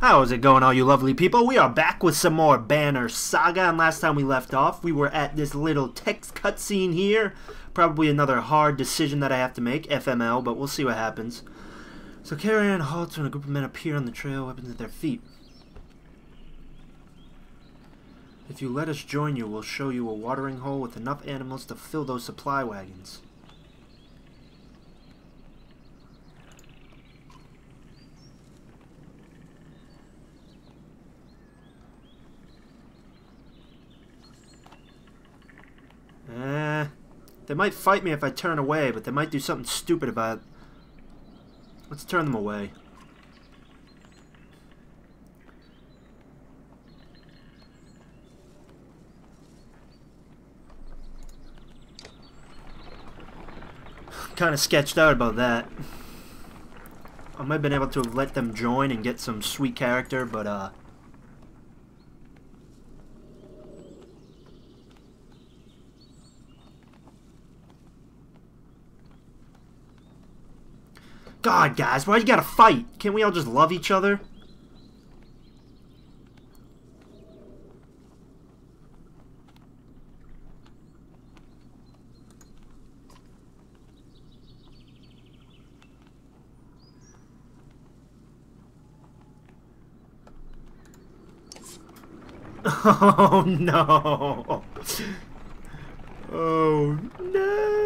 How's it going all you lovely people? We are back with some more Banner Saga, and last time we left off, we were at this little text cutscene here. Probably another hard decision that I have to make, FML, but we'll see what happens. So Caravan halts when a group of men appear on the trail, weapons at their feet. If you let us join you, we'll show you a watering hole with enough animals to fill those supply wagons. Eh, they might fight me if I turn away, but they might do something stupid about it. Let's turn them away. kind of sketched out about that. I might have been able to have let them join and get some sweet character, but uh, God, guys, why you gotta fight? Can't we all just love each other? Oh no! Oh no!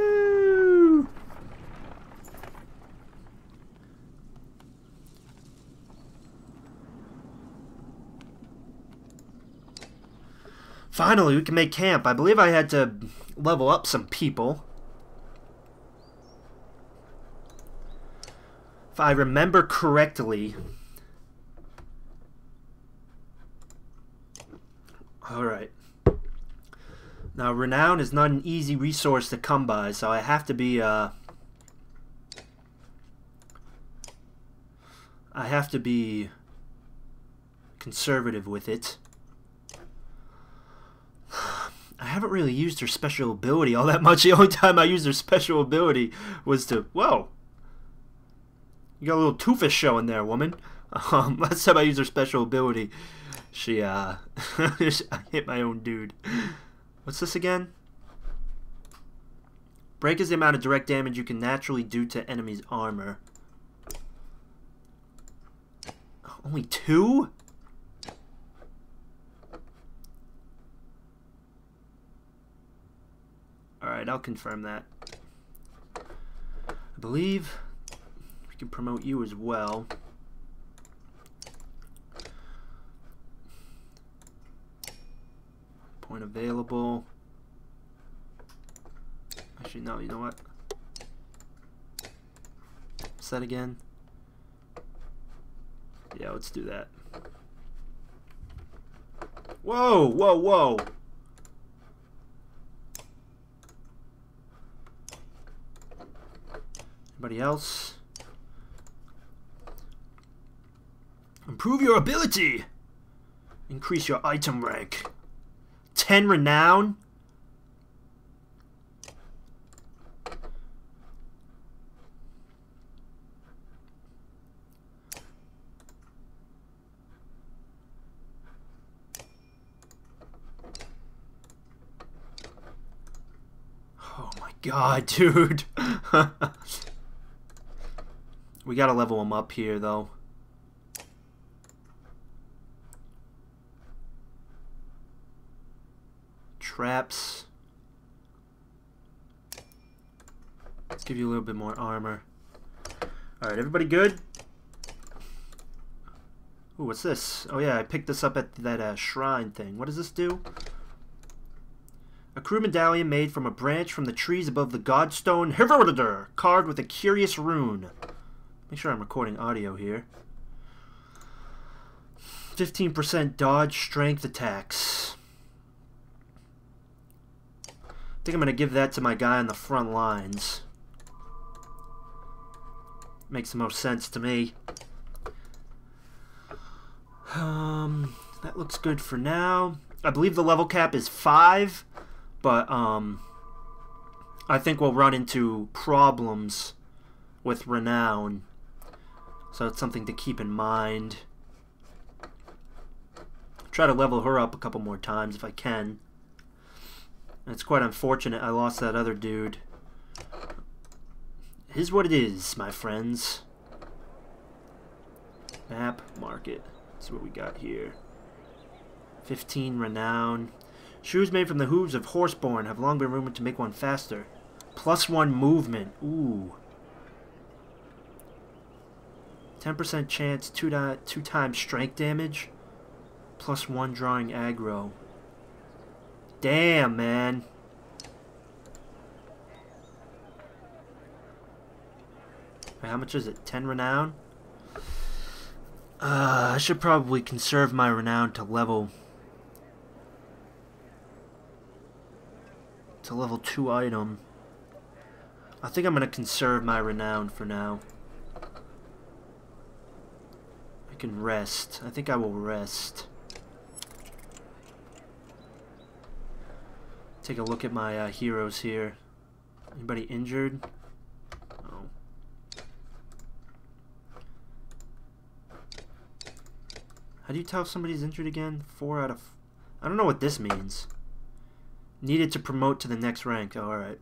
Finally, we can make camp. I believe I had to level up some people. If I remember correctly. Alright. Now, renown is not an easy resource to come by, so I have to be, uh... I have to be conservative with it. I haven't really used her special ability all that much. The only time I used her special ability was to... Whoa! You got a little toothfish showing there, woman. Um, last time I used her special ability, she, uh... I hit my own dude. What's this again? Break is the amount of direct damage you can naturally do to enemies' armor. Only two? Alright, I'll confirm that. I believe we can promote you as well. Point available. Actually, no, you know what? Set again. Yeah, let's do that. Whoa, whoa, whoa! Anybody else? Improve your ability! Increase your item rank. 10 renown? Oh my god, dude. We gotta level him up here, though. Traps. Let's give you a little bit more armor. Alright, everybody good? Ooh, what's this? Oh yeah, I picked this up at that uh, shrine thing. What does this do? A crew medallion made from a branch from the trees above the godstone Hiverder, carved with a curious rune. Make sure I'm recording audio here. 15% dodge strength attacks. I think I'm going to give that to my guy on the front lines. Makes the most sense to me. Um, that looks good for now. I believe the level cap is 5, but um, I think we'll run into problems with Renown so it's something to keep in mind. Try to level her up a couple more times if I can. And it's quite unfortunate I lost that other dude. Here's what it is, my friends. Map, market. That's what we got here. 15 renown. Shoes made from the hooves of horseborn have long been rumored to make one faster. Plus one movement. Ooh. 10% chance, two, two times strength damage. Plus one drawing aggro. Damn, man. How much is it? 10 renown? Uh, I should probably conserve my renown to level... To level 2 item. I think I'm going to conserve my renown for now. I can rest. I think I will rest. Take a look at my uh, heroes here. Anybody injured? How do you tell if somebody's injured again? Four out of... I don't know what this means. Needed to promote to the next rank. Oh, alright.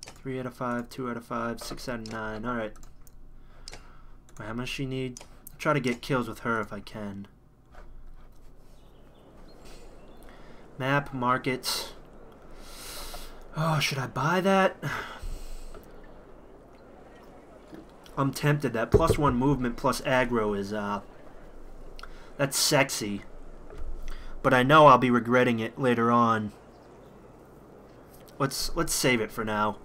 Three out of five, two out of five, six out of nine. Alright. How much she need? I'll try to get kills with her if I can. Map, markets. Oh, should I buy that? I'm tempted. That plus one movement plus aggro is, uh, that's sexy. But I know I'll be regretting it later on. Let's, let's save it for now.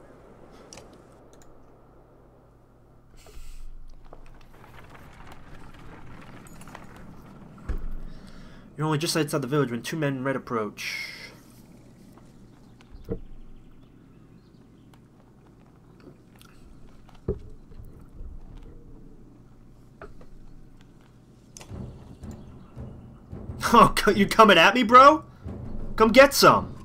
You're only just outside the village when two men red approach. Oh, you coming at me, bro? Come get some.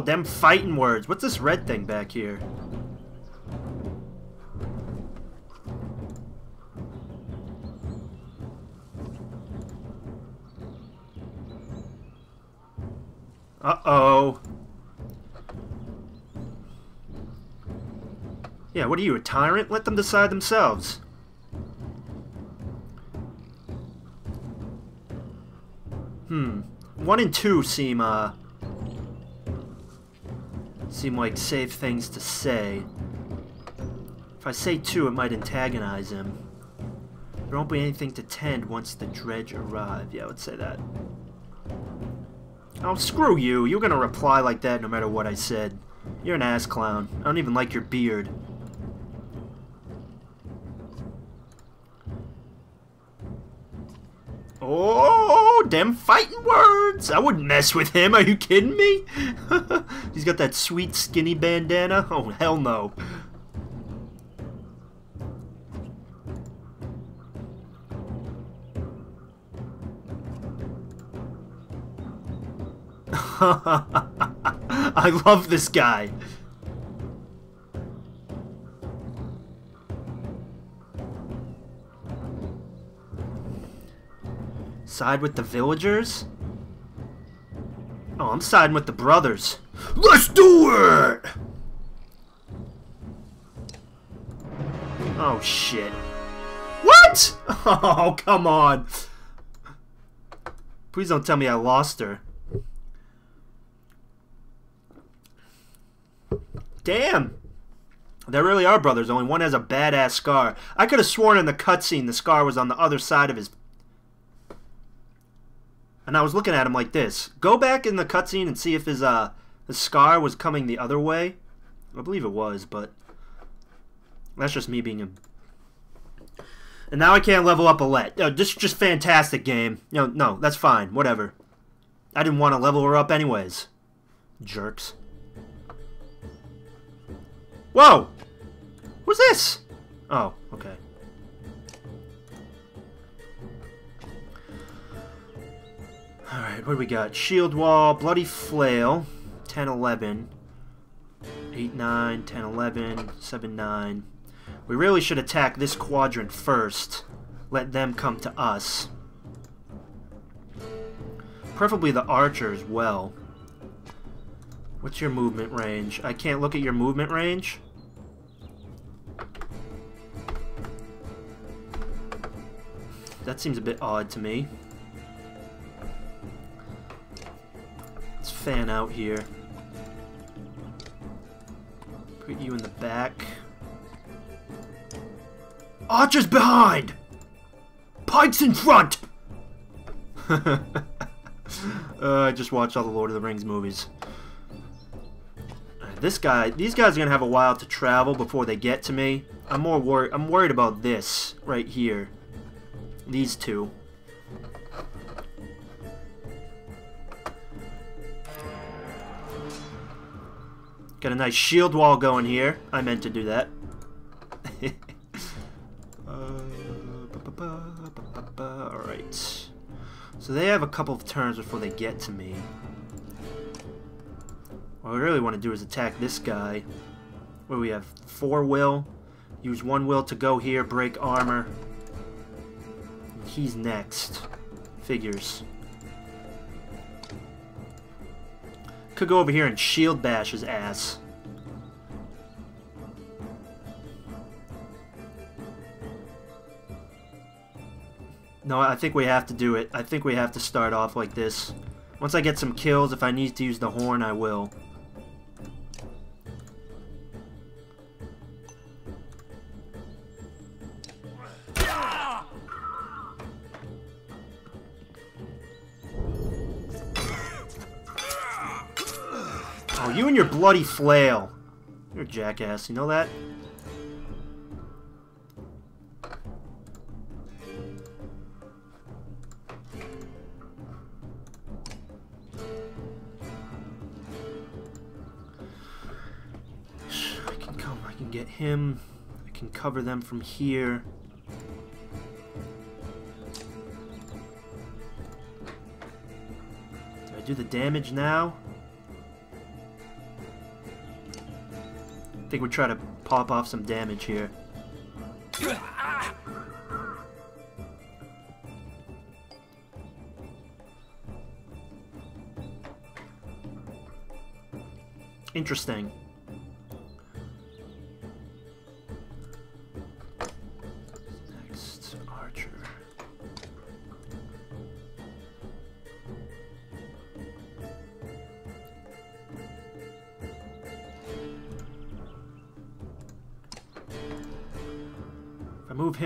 Them fighting words. What's this red thing back here? Uh-oh. Yeah, what are you, a tyrant? Let them decide themselves. Hmm. One and two seem, uh... Seem like safe things to say. If I say two, it might antagonize him. There won't be anything to tend once the dredge arrive. Yeah, I would say that. Oh, screw you. You're gonna reply like that no matter what I said. You're an ass clown. I don't even like your beard. Them fighting words! I wouldn't mess with him, are you kidding me? He's got that sweet skinny bandana? Oh, hell no. I love this guy. Side with the villagers? Oh, I'm siding with the brothers. Let's do it! Oh, shit. What? Oh, come on. Please don't tell me I lost her. Damn. There really are brothers, only one has a badass scar. I could have sworn in the cutscene the scar was on the other side of his... And I was looking at him like this. Go back in the cutscene and see if his, uh, his scar was coming the other way. I believe it was, but... That's just me being a... And now I can't level up Alette. this just, just fantastic game. No, no, that's fine. Whatever. I didn't want to level her up anyways. Jerks. Whoa! What's this? Oh, okay. Alright, what do we got? Shield Wall, Bloody Flail, 10, 11. 8, 9, 10, 11, 7, 9. We really should attack this quadrant first. Let them come to us. Preferably the archer as well. What's your movement range? I can't look at your movement range? That seems a bit odd to me. Fan out here. Put you in the back. Archers behind! Pikes in front! uh, I just watched all the Lord of the Rings movies. This guy, these guys are gonna have a while to travel before they get to me. I'm more worried. I'm worried about this right here. These two. Got a nice shield wall going here. I meant to do that. uh, Alright. So they have a couple of turns before they get to me. What I really want to do is attack this guy. Where we have four will. Use one will to go here, break armor. He's next. Figures. Could go over here and shield bash his ass. No, I think we have to do it. I think we have to start off like this. Once I get some kills, if I need to use the horn, I will. Bloody flail. You're a jackass, you know that? I can come, I can get him. I can cover them from here. I do the damage now? Think we try to pop off some damage here. Interesting.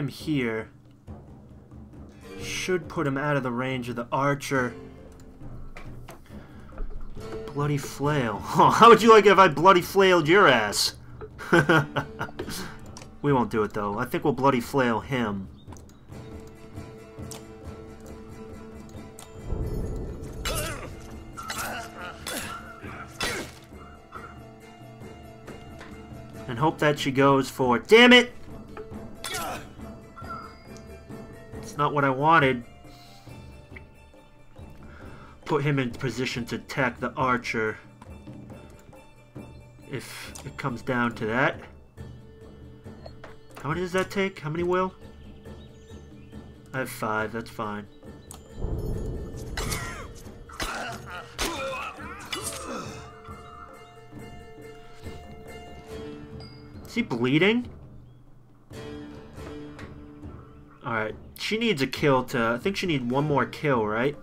Him here, should put him out of the range of the archer. Bloody flail. Oh, how would you like it if I bloody flailed your ass? we won't do it though. I think we'll bloody flail him. And hope that she goes for... Damn it! It's not what I wanted. Put him in position to attack the archer. If it comes down to that. How many does that take? How many will? I have five, that's fine. Is he bleeding? Alright, she needs a kill to... I think she needs one more kill, right?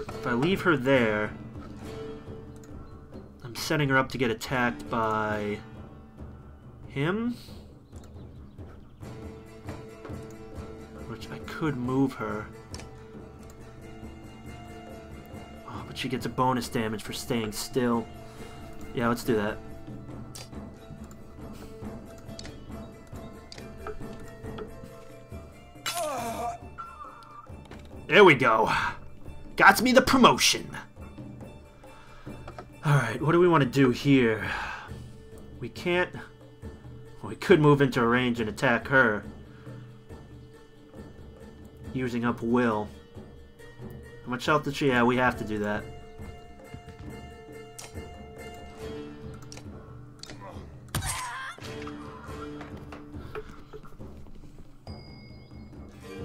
If I leave her there... I'm setting her up to get attacked by... Him? Which I could move her. Oh, but she gets a bonus damage for staying still. Yeah, let's do that. There we go. Got me the promotion. Alright, what do we want to do here? We can't... We could move into a range and attack her. Using up will. How much health does she have? We have to do that.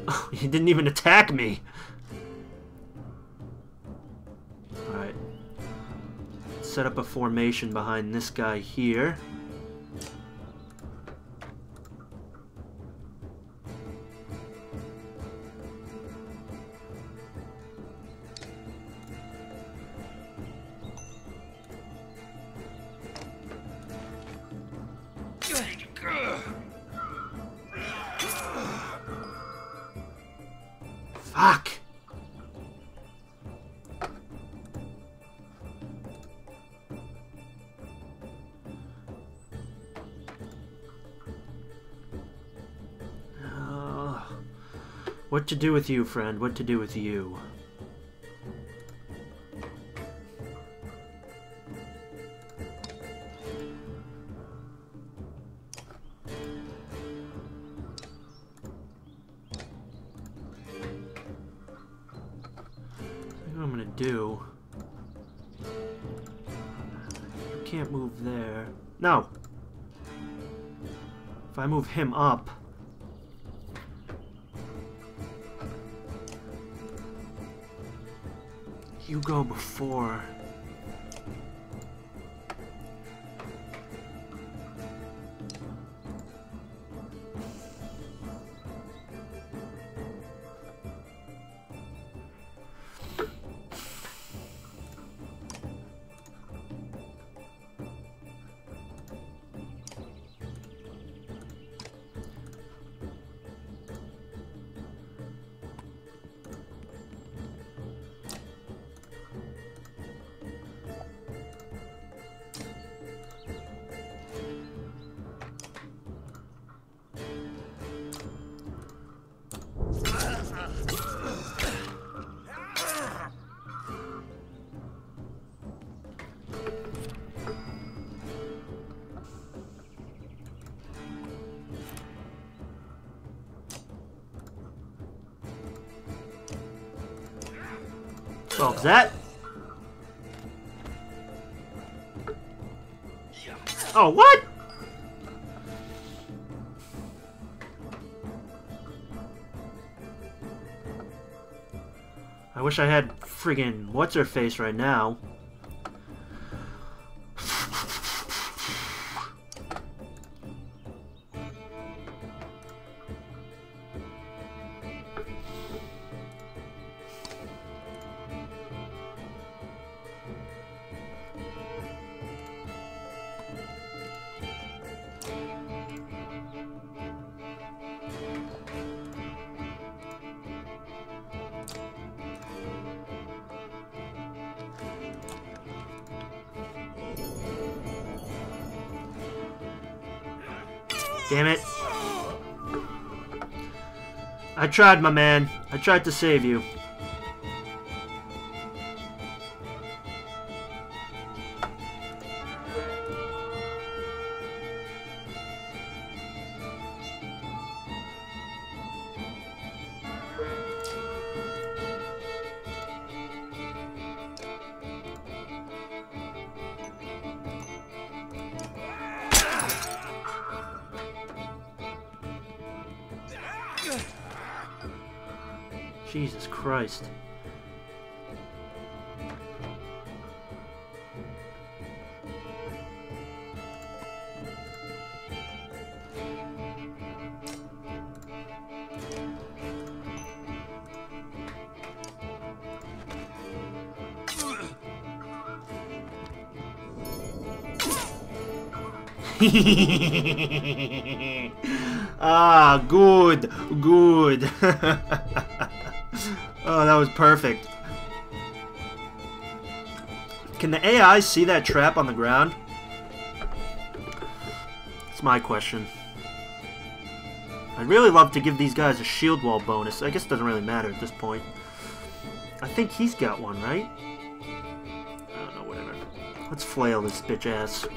he didn't even attack me. Alright. Set up a formation behind this guy here. To do with you, friend? What to do with you? what I'm gonna do. You can't move there. No! If I move him up... You go before. Solves that. Oh, what? I wish I had friggin' what's-her-face right now. Damn it. I tried, my man. I tried to save you. ah, good, good. oh, that was perfect. Can the AI see that trap on the ground? That's my question. I'd really love to give these guys a shield wall bonus. I guess it doesn't really matter at this point. I think he's got one, right? I don't know, whatever. Let's flail this bitch ass.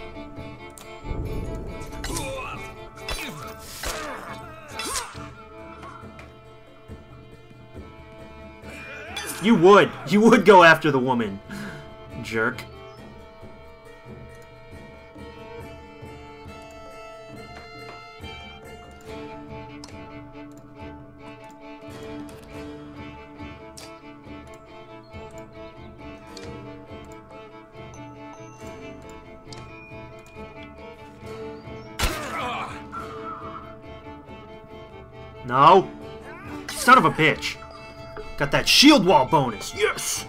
You would. You would go after the woman. Jerk. No. Son of a bitch. Got that shield wall bonus. Yes!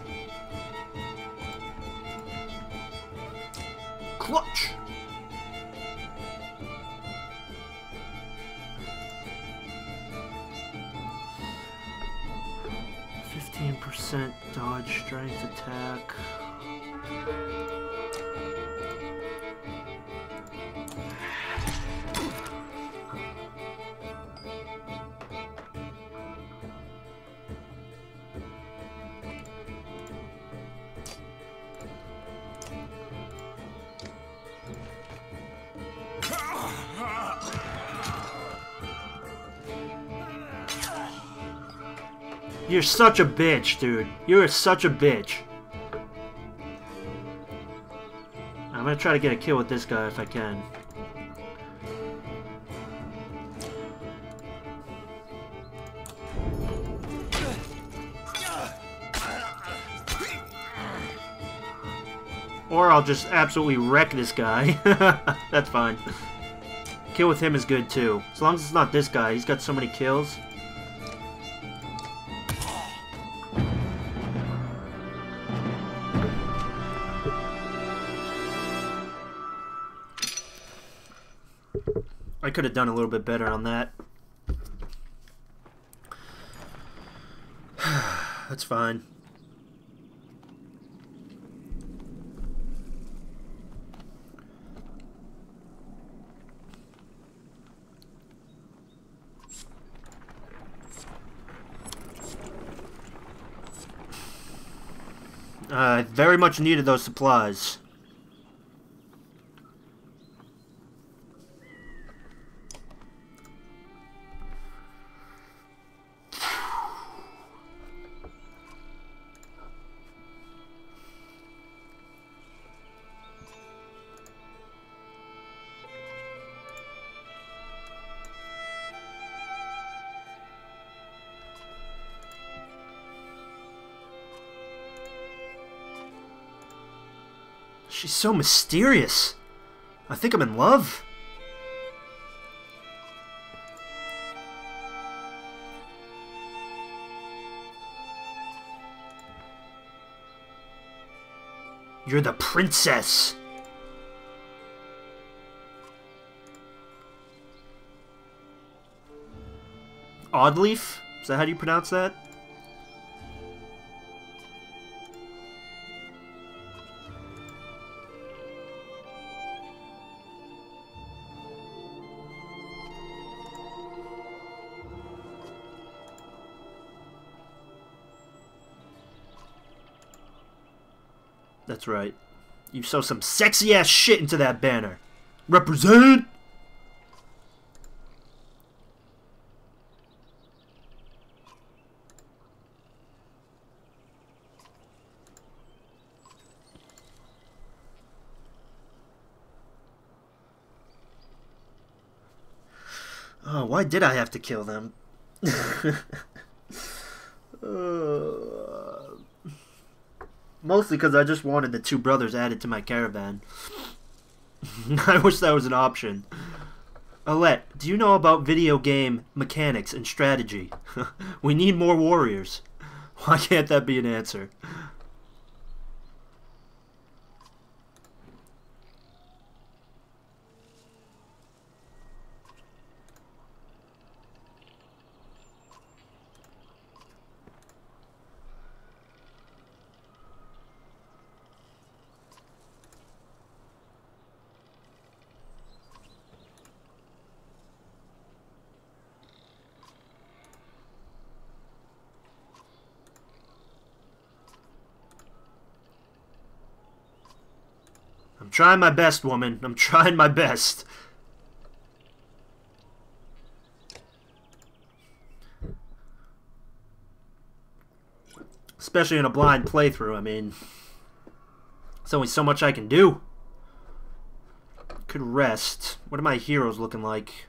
You're such a bitch, dude. You're such a bitch. I'm gonna try to get a kill with this guy if I can. Or I'll just absolutely wreck this guy. That's fine. Kill with him is good too. As long as it's not this guy. He's got so many kills. Could have done a little bit better on that. That's fine. I uh, very much needed those supplies. So mysterious. I think I'm in love. You're the princess. Oddleif? Is that how you pronounce that? That's right. You sew some sexy ass shit into that banner. Represent! Oh, why did I have to kill them? Mostly because I just wanted the two brothers added to my caravan. I wish that was an option. Alette, do you know about video game mechanics and strategy? we need more warriors. Why can't that be an answer? Trying my best, woman. I'm trying my best. Especially in a blind playthrough, I mean. There's only so much I can do. Could rest. What are my heroes looking like?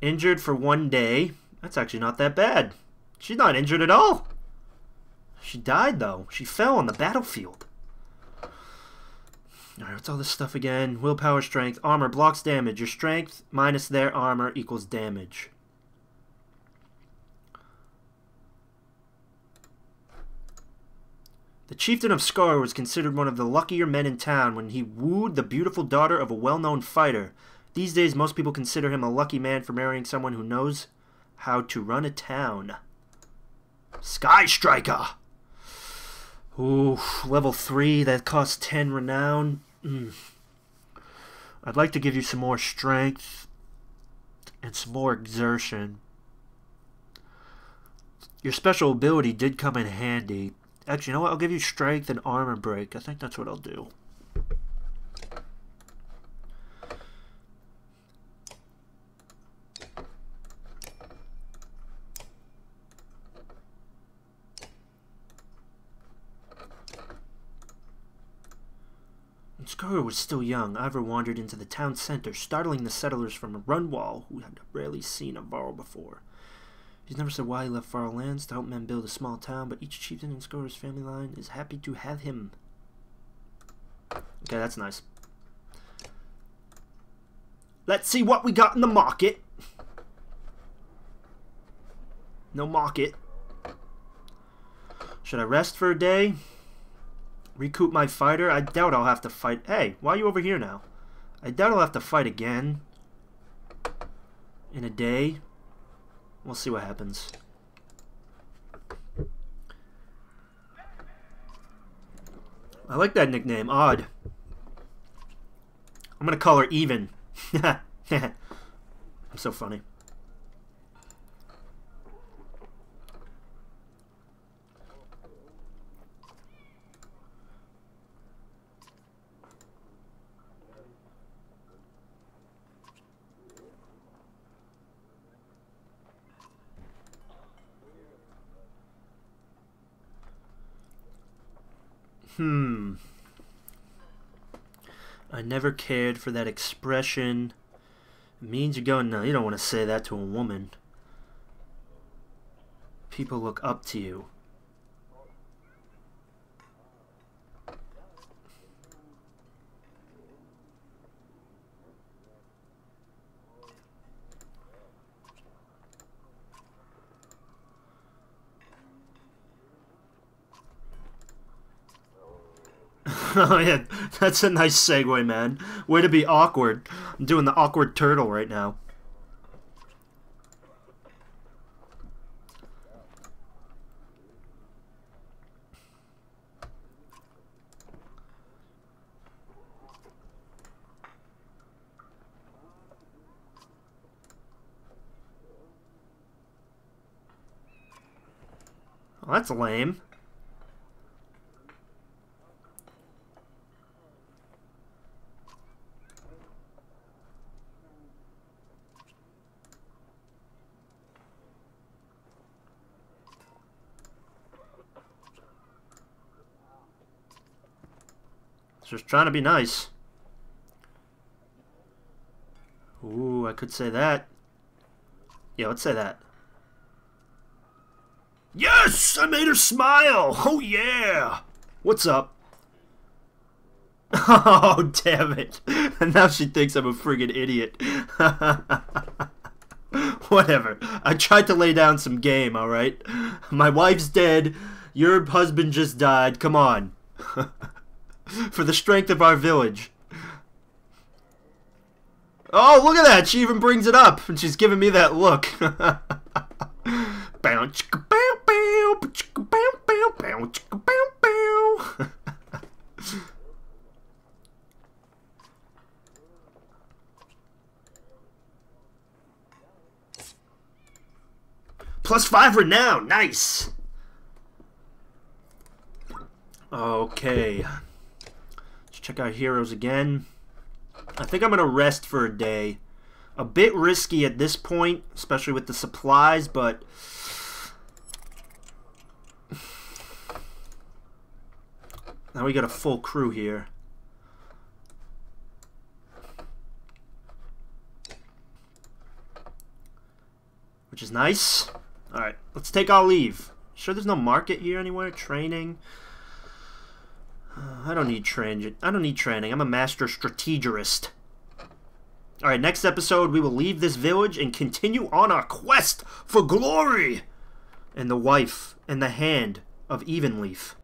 Injured for one day. That's actually not that bad. She's not injured at all. She died, though. She fell on the battlefield. Alright, what's all this stuff again? Willpower, strength, armor, blocks damage. Your strength minus their armor equals damage. The chieftain of Skogr was considered one of the luckier men in town when he wooed the beautiful daughter of a well-known fighter. These days, most people consider him a lucky man for marrying someone who knows how to run a town. Sky Striker! Ooh, level 3, that costs 10 renown. Mm. I'd like to give you some more strength and some more exertion. Your special ability did come in handy. Actually, you know what? I'll give you strength and armor break. I think that's what I'll do. Skogr was still young, Iver wandered into the town center, startling the settlers from a Runwall, who had rarely seen a Varl before. He's never said why he left Varl lands to help men build a small town, but each chieftain in Skogr's family line is happy to have him. Okay, that's nice. Let's see what we got in the market. No market. Should I rest for a day? Recoup my fighter? I doubt I'll have to fight. Hey, why are you over here now? I doubt I'll have to fight again. In a day. We'll see what happens. I like that nickname. Odd. I'm gonna call her Even. I'm so funny. Hmm. I never cared for that expression. It means you're going, no, you don't want to say that to a woman. People look up to you. oh yeah, that's a nice segue, man. Way to be awkward. I'm doing the awkward turtle right now. Well, that's lame. Just trying to be nice. Ooh, I could say that. Yeah, let's say that. Yes! I made her smile! Oh, yeah! What's up? Oh, damn it. And now she thinks I'm a friggin' idiot. Whatever. I tried to lay down some game, alright? My wife's dead. Your husband just died. Come on. for the strength of our village. Oh, look at that! She even brings it up, and she's giving me that look. Plus five renown, nice. Okay. Check out heroes again. I think I'm going to rest for a day. A bit risky at this point, especially with the supplies, but... Now we got a full crew here. Which is nice. Alright, let's take our leave. Sure there's no market here anywhere? Training? I don't need training. I don't need training. I'm a master strategist. Alright, next episode we will leave this village and continue on our quest for glory! And the wife and the hand of Evenleaf.